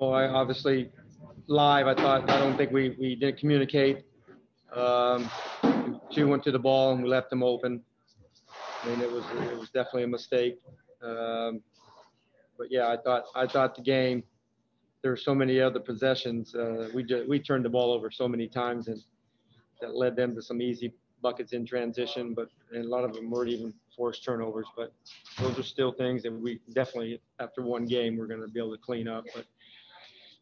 Well, I obviously live. I thought I don't think we we didn't communicate. Um, two went to the ball and we left them open. I mean, it was it was definitely a mistake. Um, but yeah, I thought I thought the game. There were so many other possessions. Uh, we just, we turned the ball over so many times, and that led them to some easy buckets in transition. But and a lot of them weren't even forced turnovers. But those are still things that we definitely, after one game, we're going to be able to clean up. But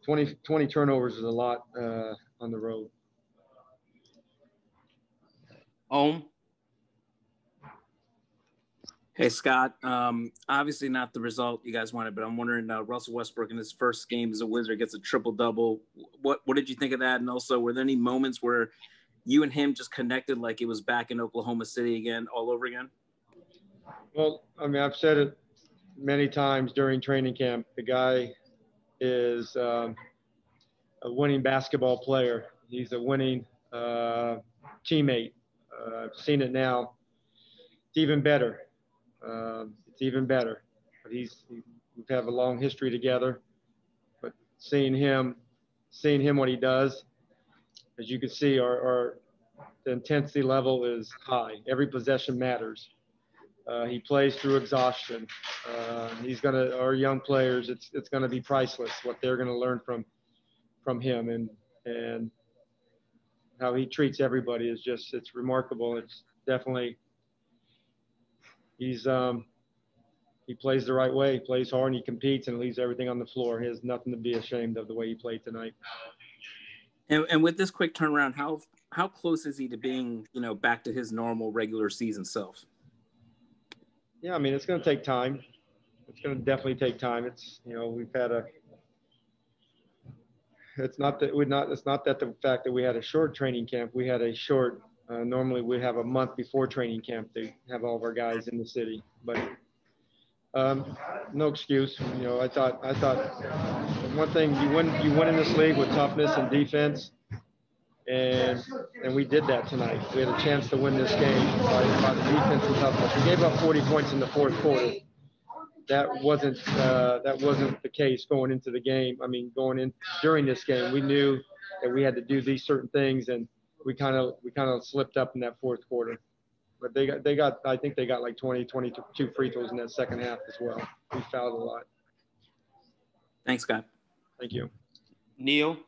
20, 20 turnovers is a lot uh, on the road. Ohm. Hey Scott, um, obviously not the result you guys wanted, but I'm wondering uh, Russell Westbrook in his first game as a Wizard gets a triple double. What what did you think of that? And also, were there any moments where you and him just connected like it was back in Oklahoma City again, all over again? Well, I mean, I've said it many times during training camp. The guy is um, a winning basketball player. He's a winning uh, teammate. Uh, I've seen it now. It's even better. Um, it's even better. But he's he, we have a long history together. But seeing him, seeing him what he does, as you can see, our, our the intensity level is high. Every possession matters. Uh, he plays through exhaustion. Uh, he's gonna our young players. It's it's gonna be priceless what they're gonna learn from from him and and how he treats everybody is just it's remarkable. It's definitely he's um he plays the right way. He plays hard and he competes and leaves everything on the floor. He has nothing to be ashamed of the way he played tonight. And, and with this quick turnaround, how how close is he to being you know back to his normal regular season self? Yeah, I mean it's going to take time. It's going to definitely take time. It's you know we've had a. It's not that we're not. It's not that the fact that we had a short training camp. We had a short. Uh, normally we have a month before training camp to have all of our guys in the city, but um, no excuse. You know, I thought I thought one thing you win you win in this league with toughness and defense and and we did that tonight. We had a chance to win this game by, by the defense and toughness. We gave up 40 points in the fourth quarter. That wasn't uh, that wasn't the case going into the game. I mean, going in during this game, we knew that we had to do these certain things, and we kind of we kind of slipped up in that fourth quarter. But they got they got I think they got like 20 22 free throws in that second half as well. We fouled a lot. Thanks, Scott. Thank you. Neil.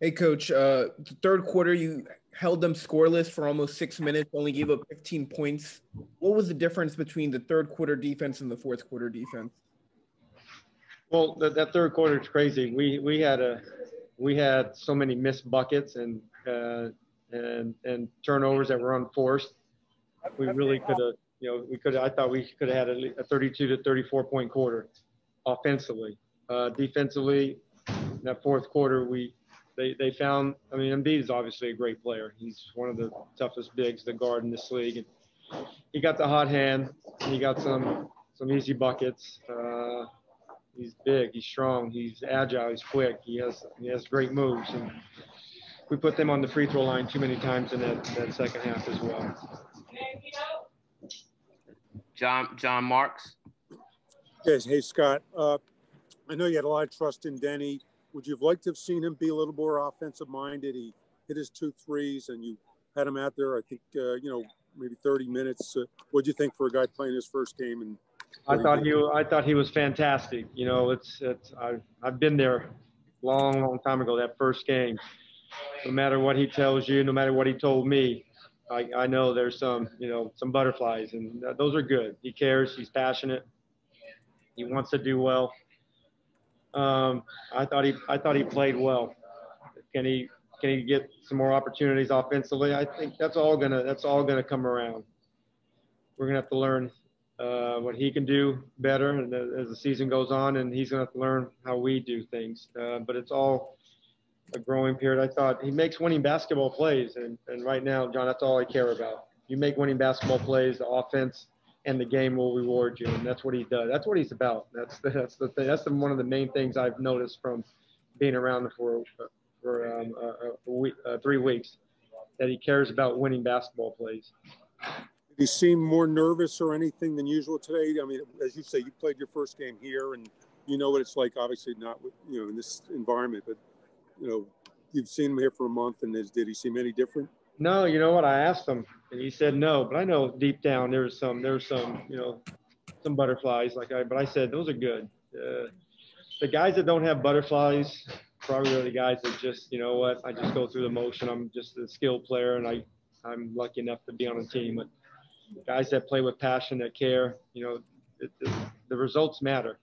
Hey, coach. Uh, the third quarter, you held them scoreless for almost six minutes, only gave up 15 points. What was the difference between the third quarter defense and the fourth quarter defense? Well, that, that third quarter is crazy. We we had a we had so many missed buckets and uh, and and turnovers that were unforced. We really could have, you know, we could. I thought we could have had a, a 32 to 34 point quarter, offensively. Uh, defensively, in that fourth quarter, we they, they found, I mean, Embiid is obviously a great player. He's one of the toughest bigs to guard in this league. And he got the hot hand. He got some some easy buckets. Uh, he's big. He's strong. He's agile. He's quick. He has he has great moves. And we put them on the free throw line too many times in that, that second half as well. John John Marks. Yes. Hey Scott. Uh, I know you had a lot of trust in Deni would you have liked to have seen him be a little more offensive minded? He hit his two threes, and you had him out there. I think uh, you know maybe 30 minutes. Uh, what do you think for a guy playing his first game? And I thought he I thought he was fantastic. You know, it's it's I I've been there long long time ago that first game. No matter what he tells you, no matter what he told me, I, I know there's some you know some butterflies, and those are good. He cares. He's passionate. He wants to do well. Um, I thought he I thought he played well. Can he can he get some more opportunities offensively? I think that's all gonna that's all gonna come around. We're gonna have to learn uh, what he can do better, and as the season goes on, and he's gonna have to learn how we do things. Uh, but it's all a growing period. I thought he makes winning basketball plays, and, and right now, John, that's all I care about. You make winning basketball plays, the offense and the game will reward you. And that's what he does. That's what he's about. That's the, that's the thing. That's the, one of the main things I've noticed from being around for for um, a, a week, uh, three weeks that he cares about winning basketball plays. Did he seem more nervous or anything than usual today? I mean, as you say, you played your first game here and you know what it's like. Obviously, not with, you know in this environment, but you know, you've seen him here for a month, and is, did he seem any different? No, you know what? I asked him, and he said no. But I know deep down there's some there's some you know some butterflies like I. But I said those are good. Uh, the guys that don't have butterflies probably are the guys that just you know what I just go through the motion. I'm just a skilled player, and I I'm lucky enough to be on a team. But guys that play with passion, that care, you know, it, it, the results matter.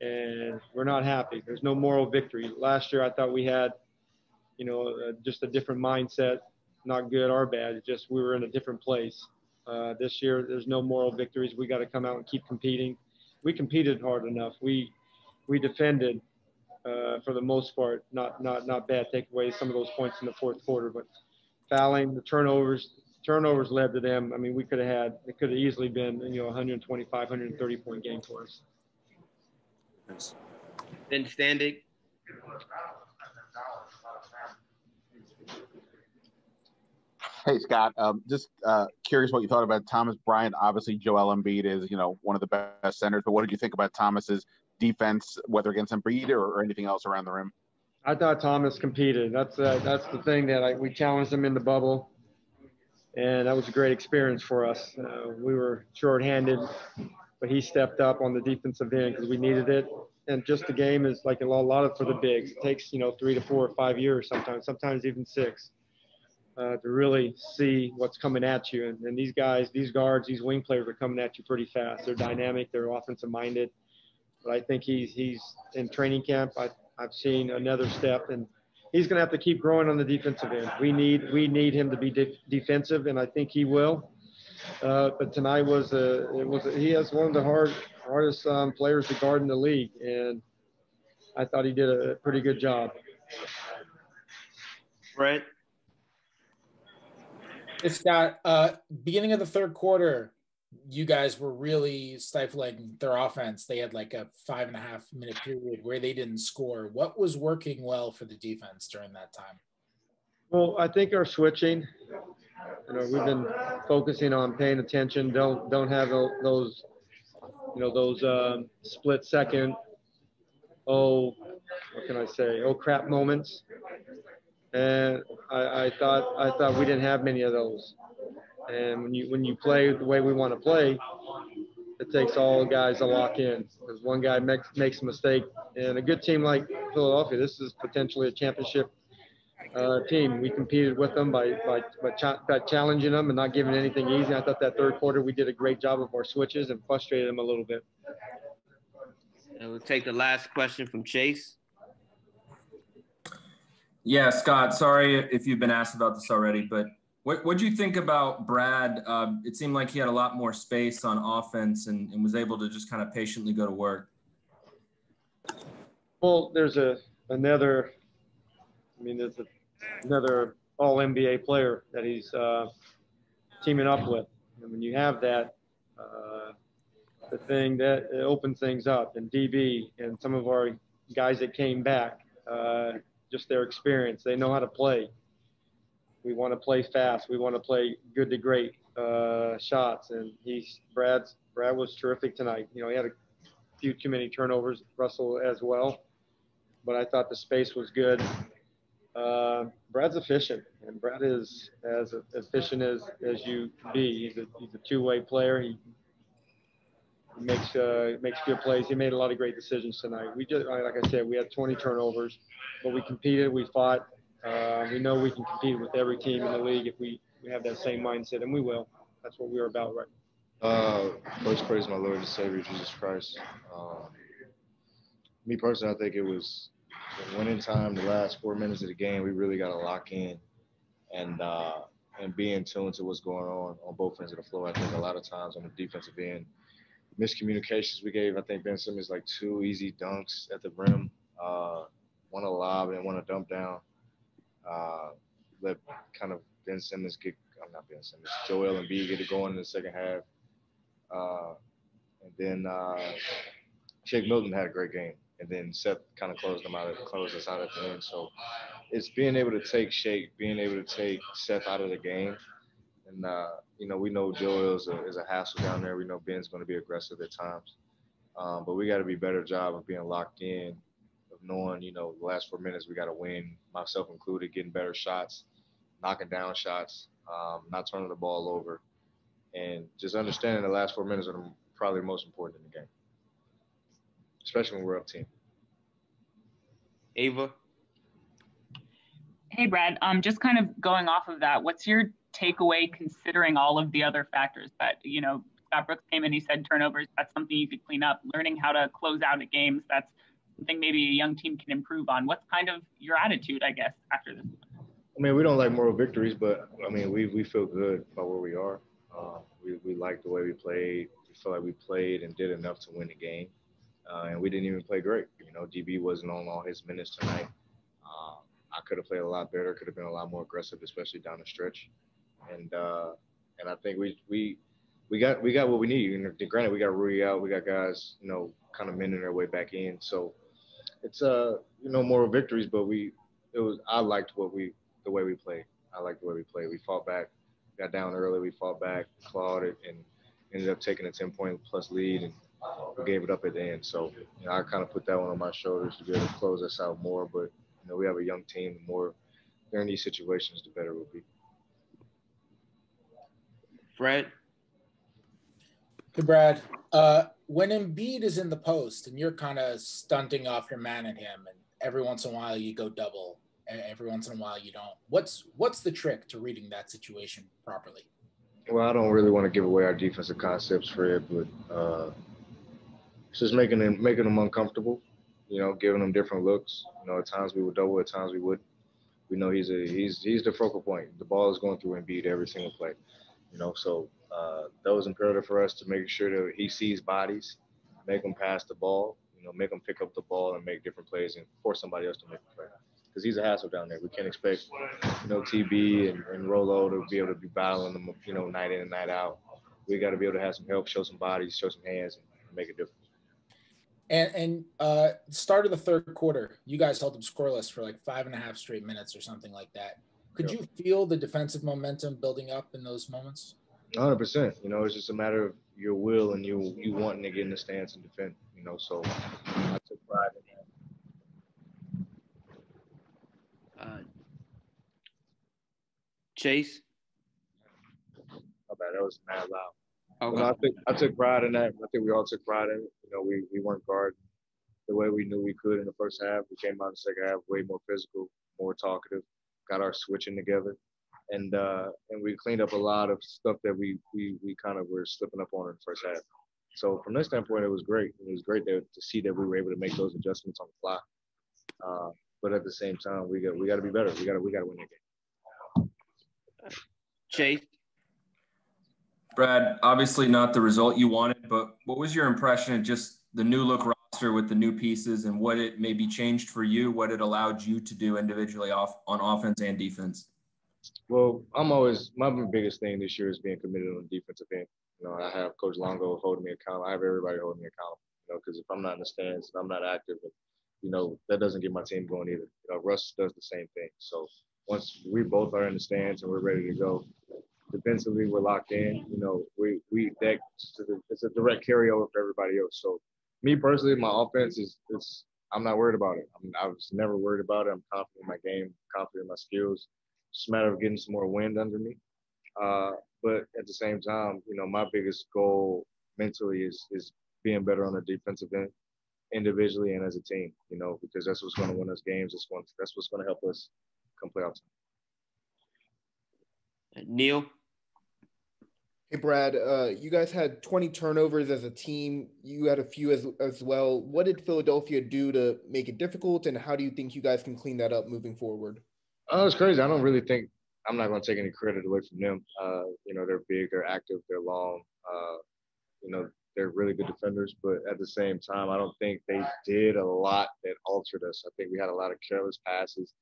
And we're not happy. There's no moral victory. Last year, I thought we had, you know, uh, just a different mindset, not good or bad. It's just we were in a different place. Uh, this year, there's no moral victories. We got to come out and keep competing. We competed hard enough. We we defended uh, for the most part, not not not bad takeaways. Some of those points in the fourth quarter, but fouling, the turnovers, turnovers led to them. I mean, we could have had, it could have easily been, you know, 125, 130 point game for us. Thanks. Ben Hey Scott, um, just uh, curious what you thought about Thomas Bryant. Obviously, Joel Embiid is you know one of the best centers, but what did you think about Thomas's defense, whether against Embiid or, or anything else around the rim? I thought Thomas competed. That's uh, that's the thing that I, we challenged him in the bubble, and that was a great experience for us. Uh, we were shorthanded, but he stepped up on the defensive end because we needed it. And just the game is like a lot, a lot of for the bigs. It takes you know three to four or five years sometimes, sometimes even six, uh, to really see what's coming at you. And, and these guys, these guards, these wing players are coming at you pretty fast. They're dynamic. They're offensive minded. But I think he's he's in training camp. I I've seen another step, and he's going to have to keep growing on the defensive end. We need we need him to be de- defensive, and I think he will. Uh, but tonight was a it was a, he has one of the hard hardest um, players to guard in the league, and I thought he did a pretty good job. Fred. It's got uh, beginning of the third quarter you guys were really stifling their offense. They had like a five and a half minute period where they didn't score. What was working well for the defense during that time? Well, I think our switching. You know, we've been focusing on paying attention. Don't don't have those, you know, those um, split second. Oh, what can I say? Oh crap moments. And I, I thought I thought we didn't have many of those. And when you when you play the way we want to play, it takes all guys to lock in. Because one guy makes makes a mistake, and a good team like Philadelphia, this is potentially a championship uh, team. We competed with them by by by, by, challenging them and not giving anything easy. I thought that third quarter we did a great job of our switches and frustrated them a little bit. And we'll take the last question from Chase. Yeah, Scott. Sorry if you've been asked about this already, but what what do you think about Brad? Um, it seemed like he had a lot more space on offense and, and was able to just kind of patiently go to work. Well, there's a another. I mean, there's a, another All NBA player that he's uh, teaming up with, and when you have that, uh, the thing that opens things up, and DB and some of our guys that came back, uh, just their experience, they know how to play we want to play fast. We want to play good to great uh, shots. And he's Brad's Brad was terrific tonight. You know, he had a few too many turnovers. Russell as well, but I thought the space was good. Uh, Brad's efficient, and Brad is as efficient as as you be. He's a he's a two-way player. He, he makes uh, makes good plays. He made a lot of great decisions tonight. We just like I said, we had 20 turnovers, but we competed. We fought. Uh, we know we can compete with every team in the league if we, we have that same mindset, and we will. That's what we're about right uh, first, praise my Lord and Savior Jesus Christ. Uh, me personally, I think it was winning time. The last four minutes of the game, we really got to lock in and uh, and be in tune to what's going on on both ends of the floor. I think a lot of times on the defensive end, miscommunications we gave. I think Ben Simmons like two easy dunks at the rim, uh, one a lob and one a dump down uh, let kind of Ben Simmons get, I'm not Ben Simmons, Joel Embiid get it going in the second half. Uh, and then uh, Shake Milton had a great game. And then Seth kind of closed them out, closed us out at the end. So it's being able to take Shake, being able to take Seth out of the game. And, uh, you know, we know Joel is a, is a hassle down there. We know Ben's going to be aggressive at times. Um, but we got to be better job of being locked in, of knowing, you know, the last four minutes we got to win, myself included, getting better shots, knocking down shots, um, not turning the ball over, and just understanding the last four minutes are probably the most important in the game, especially when we're up team. Ava. Hey, Brad. Um, just kind of going off of that, what's your takeaway considering all of the other factors that, you know, Scott Brooks came in, he said turnovers, that's something you could clean up. Learning how to close out at games, that's something maybe a young team can improve on. What's kind of your attitude, I guess, after this? I mean, we don't like moral victories, but I mean, we, we feel good about where we are. Uh, we, we like the way we played. We feel like we played and did enough to win the game. Uh, and we didn't even play great. You know, DB wasn't on all his minutes tonight. Uh, I could have played a lot better. Could have been a lot more aggressive, especially down the stretch. And uh, and I think we we we got we got what we need. And granted, we got Rui out. We got guys, you know, kind of mending their way back in. So it's uh you know more victories, but we it was I liked what we the way we played. I liked the way we played. We fought back, got down early. We fought back, clawed it, and ended up taking a 10 point plus lead and we gave it up at the end. So you know, I kind of put that one on my shoulders to be able to close us out more. But you know, we have a young team. The more they're in these situations, the better we'll be. Fred. Hey, Brad. Uh, when Embiid is in the post and you're kind of stunting off your man at him, and every once in a while you go double, and every once in a while you don't. What's what's the trick to reading that situation properly? Well, I don't really want to give away our defensive concepts, Fred, but uh, it's just making them making them uncomfortable. You know, giving them different looks. You know, at times we would double, at times we would. We know he's a he's he's the focal point. The ball is going through Embiid every single play. You know, so uh, that was imperative for us to make sure that he sees bodies, make him pass the ball. You know, make him pick up the ball and make different plays, and force somebody else to make a play. Because he's a hassle down there. We can't expect, you know, TB and, and Rolo to be able to be battling them, you know, night in and night out. We got to be able to have some help, show some bodies, show some hands, and make a difference. And and uh, start of the third quarter, you guys held them scoreless for like five and a half straight minutes or something like that. Could you feel the defensive momentum building up in those moments? 100 percent. You know, it's just a matter of your will and you you wanting to get in the stance and defend. You know, so I took pride in that. Uh, Chase. Oh, bad. That was mad loud. Okay. I think I took pride in that. I think we all took pride in it. You know, we we weren't guarding the way we knew we could in the first half. We came out in the second half way more physical, more talkative, got our switching together, and uh, and we cleaned up a lot of stuff that we we we kind of were slipping up on in the first half. So from this standpoint, it was great. It was great to, to see that we were able to make those adjustments on the fly. Uh, but at the same time, we got we got to be better. We got to we got to win the game. Chase. Brad, obviously not the result you wanted, but what was your impression of just the new look roster with the new pieces and what it maybe changed for you, what it allowed you to do individually off on offense and defense? Well, I'm always my biggest thing this year is being committed on the defensive end. You know, I have Coach Longo holding me accountable. I have everybody holding me accountable. You know, because if I'm not in the stands and I'm not active, you know, that doesn't get my team going either. You know, Russ does the same thing. So once we both are in the stands and we're ready to go, defensively we're locked in. You know, we we that it's a direct carryover for everybody else. So me personally, my offense is it's I'm not worried about it. I'm, I was never worried about it. I'm confident in my game, confident in my skills. It's a matter of getting some more wind under me. Uh, but at the same time, you know, my biggest goal mentally is is being better on the defensive end, individually and as a team. You know, because that's what's going to win us games. That's. That's what's going to help us come playoffs. Neil. Hey Brad, uh, you guys had 20 turnovers as a team. You had a few as as well. What did Philadelphia do to make it difficult, and how do you think you guys can clean that up moving forward? Oh, it's crazy. I don't really think I'm not going to take any credit away from them. Uh, you know, they're big, they're active, they're long. Uh, you know, they're really good defenders, but at the same time, I don't think they did a lot that altered us. I think we had a lot of careless passes.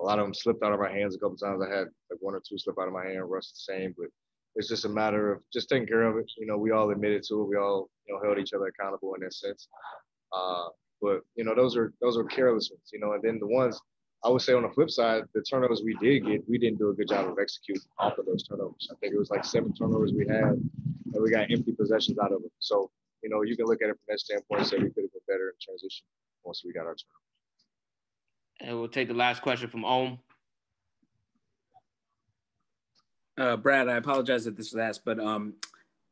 A lot of them slipped out of our hands a couple times. I had like one or two slip out of my hand. Russ the same, but it's just a matter of just taking care of it. You know, we all admitted to it. We all you know held each other accountable in that sense. Uh, but you know, those are those are careless ones. You know, and then the ones I would say on the flip side, the turnovers we did get, we didn't do a good job of executing off of those turnovers. I think it was like seven turnovers we had, and we got empty possessions out of them. So you know, you can look at it from that standpoint and say we could have been better in transition once we got our turn. And we'll take the last question from Ohm. Uh, Brad, I apologize if this was asked, but um,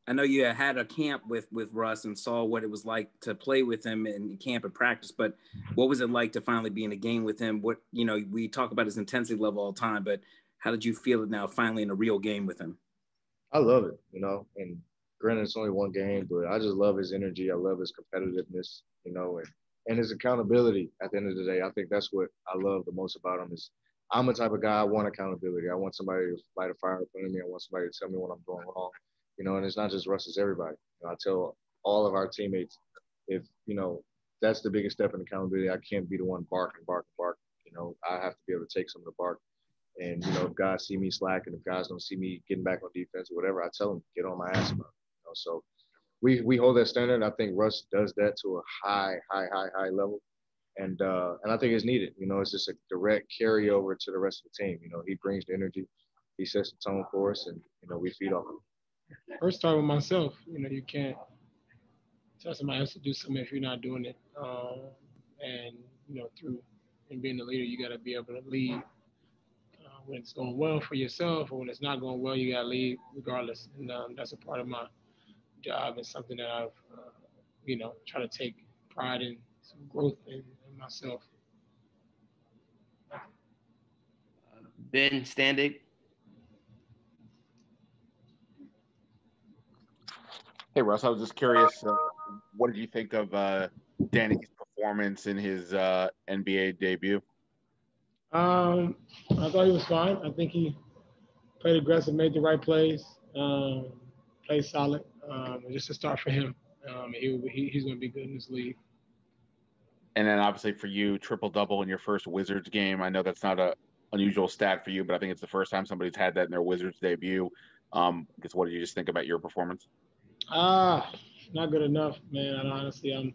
I know you had a camp with with Russ and saw what it was like to play with him in camp and practice. But what was it like to finally be in a game with him? What you know, we talk about his intensity level all the time, but how did you feel it now, finally in a real game with him? I love it, you know, and granted it's only one game, but I just love his energy. I love his competitiveness, you know, and and his accountability. At the end of the day, I think that's what I love the most about him is I'm the type of guy I want accountability. I want somebody to light a fire up under me. I want somebody to tell me what I'm doing wrong you know, and it's not just Russ, it's everybody. You know, I tell all of our teammates, if, you know, that's the biggest step in accountability. I can't be the one barking, barking, barking. You know, I have to be able to take some of the bark. And, you know, if guys see me slacking, if guys don't see me getting back on defense or whatever, I tell them, get on my ass about it. You know, so we, we hold that standard. I think Russ does that to a high, high, high, high level. And uh, and I think it's needed. You know, it's just a direct carryover to the rest of the team. You know, he brings the energy, he sets the tone for us, and you know, we feed off him first start with myself. You know, you can't tell somebody else to do something if you're not doing it. Um, and you know, through and being the leader, you got to be able to lead uh, when it's going well for yourself, or when it's not going well, you got to lead regardless. And um, that's a part of my job and something that I've, uh, you know, try to take pride in some growth in myself. Ben Standing. Hey, Russ, I was just curious. Uh, what did you think of uh, Danny's performance in his uh, NBA debut? Um, I thought he was fine. I think he played aggressive, made the right plays, um, played solid. Um, just a start for him. Um, he, he, he's going to be good in this league. And then obviously for you, triple double in your first Wizards game. I know that's not a unusual stat for you, but I think it's the first time somebody's had that in their Wizards debut. Um, I guess what did you just think about your performance? Ah, not good enough, man. And honestly, I'm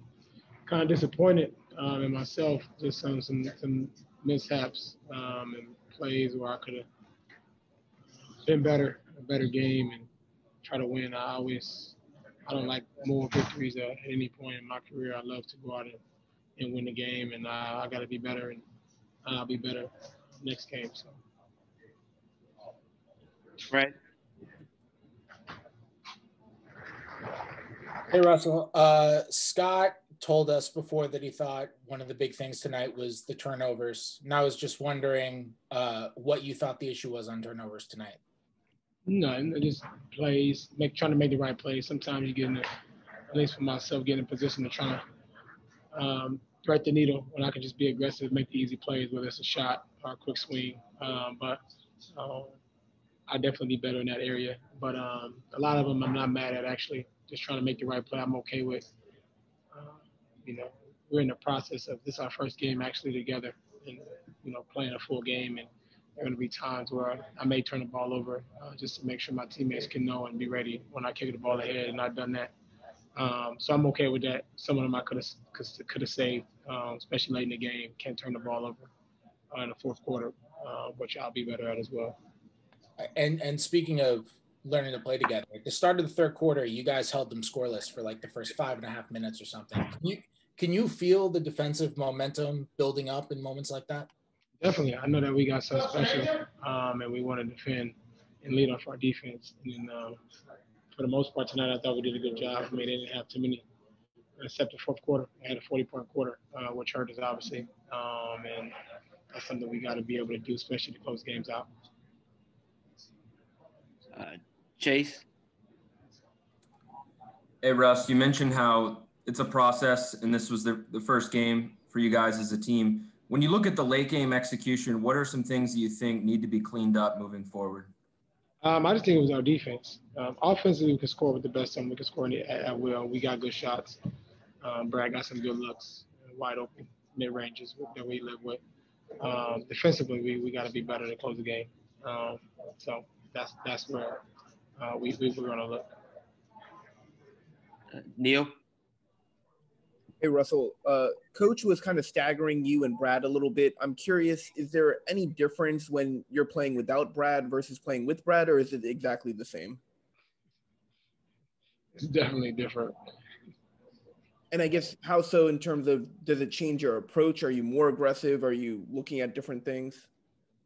kind of disappointed um, in myself. Just some some some mishaps um, and plays where I could have been better, a better game, and try to win. I always I don't like more victories at any point in my career. I love to go out and, and win the game, and uh, I got to be better, and I'll be better next game. So. Right. Hey, Russell. Uh, Scott told us before that he thought one of the big things tonight was the turnovers. And I was just wondering uh, what you thought the issue was on turnovers tonight. No, just plays, make trying to make the right plays. Sometimes you get in, the, at least for myself, get in a position to try to um, thread the needle when I can just be aggressive, make the easy plays, whether it's a shot or a quick swing. Um, but um, I definitely be better in that area. But um, a lot of them I'm not mad at actually just trying to make the right play. I'm okay with. Uh, you know, we're in the process of this our first game actually together, and you know, playing a full game, and there are going to be times where I may turn the ball over uh, just to make sure my teammates can know and be ready when I kick the ball ahead, and I've done that. Um, so I'm okay with that. Some of them I could have could have saved, um, especially late in the game. Can't turn the ball over uh, in the fourth quarter, uh, which I'll be better at as well. And and speaking of learning to play together. At the start of the third quarter, you guys held them scoreless for like the first five and a half minutes or something. Can you can you feel the defensive momentum building up in moments like that? Definitely. I know that we got something special, um, and we want to defend and lead off our defense. And um, for the most part tonight, I thought we did a good job. I mean, they didn't have too many, except the fourth quarter. They had a 40-point quarter, uh, which hurt us obviously, um, and that's something we got to be able to do, especially to close games out. Uh, Chase? Hey, Russ, you mentioned how it's a process, and this was the, the first game for you guys as a team. When you look at the late game execution, what are some things that you think need to be cleaned up moving forward? Um, I just think it was our defense. Um, offensively, we could score with the best of them. We could score at, at will. We got good shots. Um, Brad got some good looks, wide open mid ranges that we live with. Um, defensively, we, we got to be better to close the game. Um, so that's that's where uh, we, we we're going to look. Uh, Neil. Hey Russell, uh, Coach was kind of staggering you and Brad a little bit. I'm curious, is there any difference when you're playing without Brad versus playing with Brad, or is it exactly the same? It's definitely different. And I guess how so in terms of does it change your approach? Are you more aggressive? Are you looking at different things?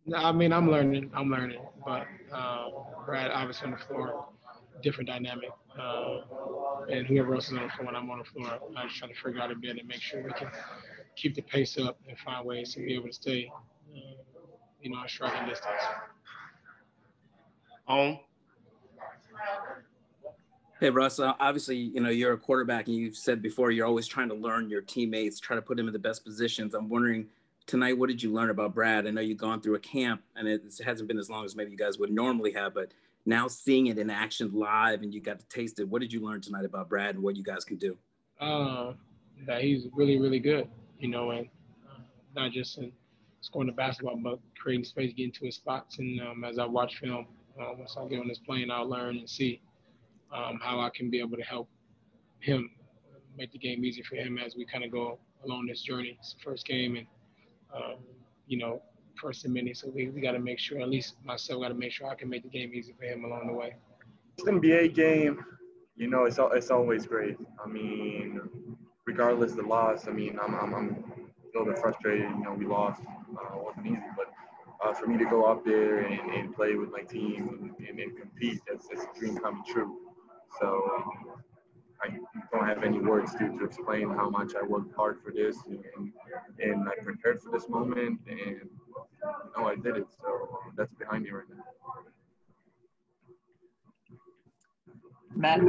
No, I mean I'm learning. I'm learning, but uh, Brad obviously on the floor, different dynamic, uh, and whoever else is on the floor when I'm on the floor, I just try to figure out a bit and make sure we can keep the pace up and find ways to be able to stay, uh, you know, striking distance. Home. Hey Russ, uh, obviously you know you're a quarterback, and you've said before you're always trying to learn your teammates, try to put them in the best positions. I'm wondering tonight, what did you learn about Brad? I know you've gone through a camp, and it hasn't been as long as maybe you guys would normally have, but now seeing it in action live, and you got to taste it. What did you learn tonight about Brad and what you guys can do? Uh, that he's really, really good. You know, and uh, not just in scoring the basketball, but creating space, getting to his spots. And um, as I watch film, uh, once I get on this plane, I'll learn and see um, how I can be able to help him make the game easy for him as we kind of go along this journey. It's first game, and um, you know, first and many. So we, we got to make sure, at least myself, got to make sure I can make the game easy for him along the way. This NBA game, you know, it's it's always great. I mean, regardless the loss, I mean, I'm I'm, I'm a little bit frustrated. You know, we lost. Uh, it wasn't easy, but uh, for me to go up there and, and play with my team and, and, and compete, that's, that's a dream coming true. So I don't have any words to, to explain how much I worked hard for this and, and I prepared for this moment and you know I did it. So that's behind me right now. Matt.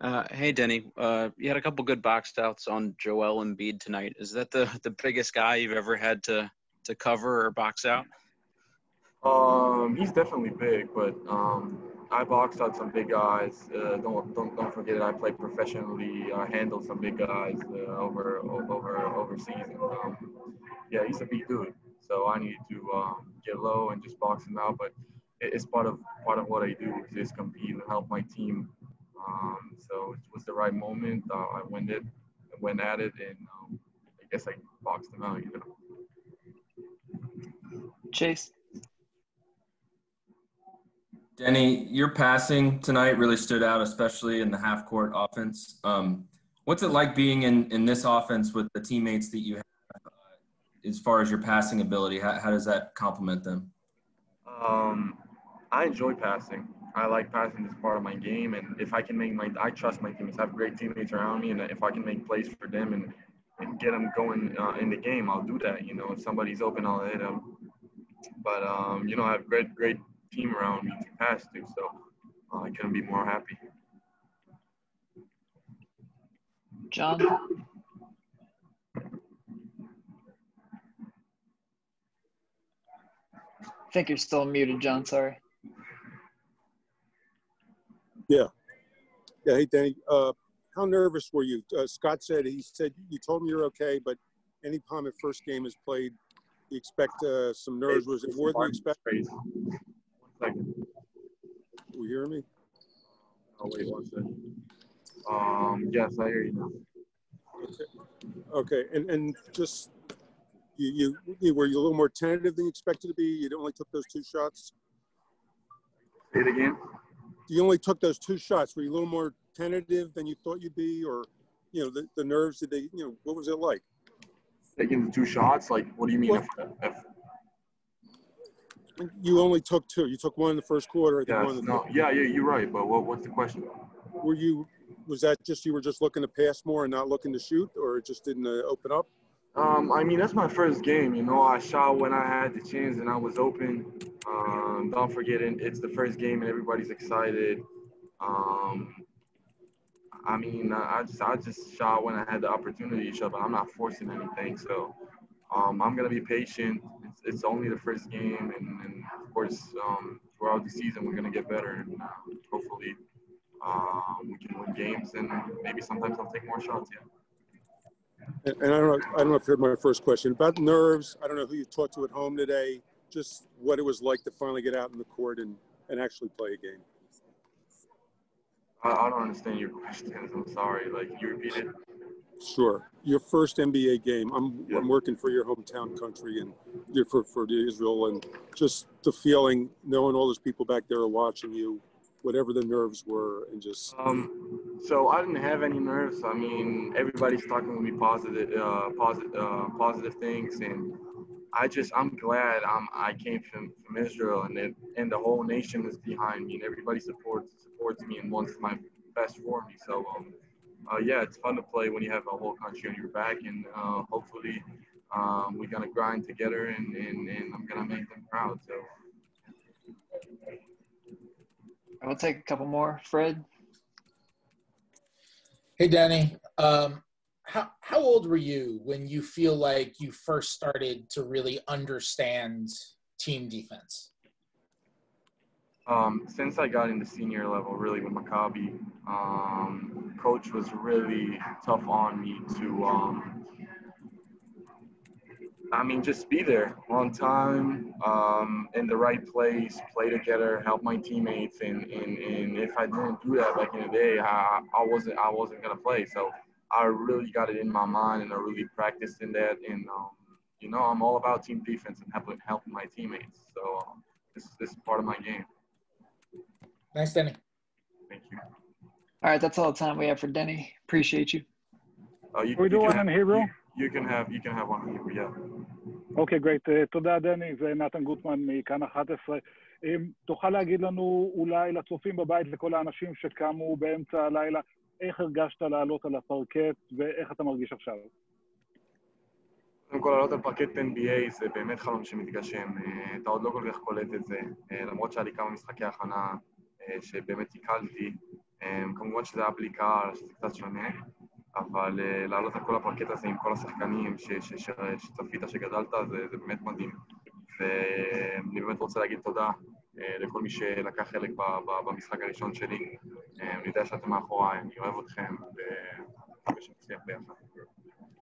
Uh, hey, Deni. Uh, you had a couple good box outs on Joel Embiid tonight. Is that the, the biggest guy you've ever had to, to cover or box out? Um, he's definitely big, but um, I boxed out some big guys. Uh, don't don't don't forget that I played professionally. I handled some big guys uh, over over overseas. Um, yeah, he's a big dude. So I need to um, get low and just box him out. But it's part of part of what I do is compete and help my team. Um, so it was the right moment. Uh, I went it, went at it, and um, I guess I boxed him out. You know. Chase. Deni, your passing tonight really stood out, especially in the half court offense. Um, what's it like being in, in this offense with the teammates that you have as far as your passing ability? How, how does that complement them? Um, I enjoy passing. I like passing as part of my game. And if I can make my, I trust my teammates, I have great teammates around me. And if I can make plays for them and, and get them going uh, in the game, I'll do that. You know, if somebody's open, I'll hit them. But, um, you know, I have great, great team around me to pass to. So uh, I couldn't be more happy. John. Think you're still muted, John. Sorry. Yeah. Yeah. Hey, Danny. Uh, how nervous were you? Uh, Scott said he said you told him you're okay, but any time a first game is played, you expect uh, some nerves. Was it more than you expected? second. You hear me? Oh, wait one second. Um, yes, I hear you now. Okay. Okay, and and just you, you, you were you a little more tentative than you expected to be. You only took those two shots. Say it again. You only took those two shots. Were you a little more tentative than you thought you'd be, or you know the, the nerves? Did they you know what was it like? Taking the two shots, like what do you mean? Well, if, if, you only took two. You took one in the first quarter. Yes, the no, yeah, yeah, you're right. But what, what's the question? Were you? Was that just you were just looking to pass more and not looking to shoot, or it just didn't uh, open up? Um, I mean, that's my first game. You know, I shot when I had the chance and I was open. Um, don't forget, it, it's the first game and everybody's excited. Um, I mean, I just I just shot when I had the opportunity to shot, but I'm not forcing anything. So um, I'm gonna be patient. It's, it's only the first game, and, and of course, um, throughout the season, we're gonna get better, and uh, hopefully, um, we can win games, and maybe sometimes I'll take more shots. Yeah. And, and I don't know. I don't know if you heard my first question about nerves. I don't know who you talked to at home today. Just what it was like to finally get out in the court and and actually play a game. I, I don't understand your questions. I'm sorry. Like, you repeat it. Sure. Your first NBA game. I'm I'm working for your hometown country and you're for for Israel and just the feeling, knowing all those people back there are watching you, whatever the nerves were, and just. Um, so I didn't have any nerves. I mean, everybody's talking to me positive, uh, positive, uh, positive things, and I just I'm glad I'm I came from, from Israel, and it, and the whole nation is behind me, and everybody supports supports me and wants my best for me. So um, uh, yeah, it's fun to play when you have a whole country on your back, and uh, hopefully um, we're gonna grind together, and, and and I'm gonna make them proud. So. I'll take a couple more. Fred. Hey, Danny. Um, how, how old were you when you feel like you first started to really understand team defense? Um, since I got into senior level, really with Maccabi, um, coach was really tough on me to um, I mean, just be there on time, um, in the right place, play together, help my teammates, and, and, and if I didn't do that back in the day, I, I wasn't I wasn't gonna play. So I really got it in my mind, and I really practiced in that. And um, you know, I'm all about team defense and helping helping my teammates. So um, this this is part of my game. Thanks, Deni. Thank you. All right, that's all the time we have for Deni. Appreciate you. Uh, you, we you do can one have- in Hebrew? You, you can have you can have one in Hebrew, yeah. אוקיי, גרייט. אה, תודה, דני. זה נתן גוטמן מכאן 11. אם תוכל להגיד לנו אולי לצופים בבית, לכל האנשים שקמו באמצע הלילה, איך הרגשת לעלות על הפרקט ואיך אתה מרגיש עכשיו? קודם כל לעלות על פרקט NBA זה באמת חלום שמתגשם, אה, אתה עוד לא כל כך קולט את זה, אה, למרות שהיה לי כמה משחקי הכנה אה, שבאמת עיכלתי, אה, כמובן שזה היה בלי קהל, שזה קצת שונה, אבל אה, לעלות על כל הפרקט הזה עם כל השחקנים שצפית, שגדלת, זה, זה באמת מדהים. ואני באמת רוצה להגיד תודה אה, לכל מי שלקח חלק במשחק הראשון שלי. אה, אני יודע שאתם מאחוריי, אני אוהב אתכם, ומקווה שנצליח ביחד.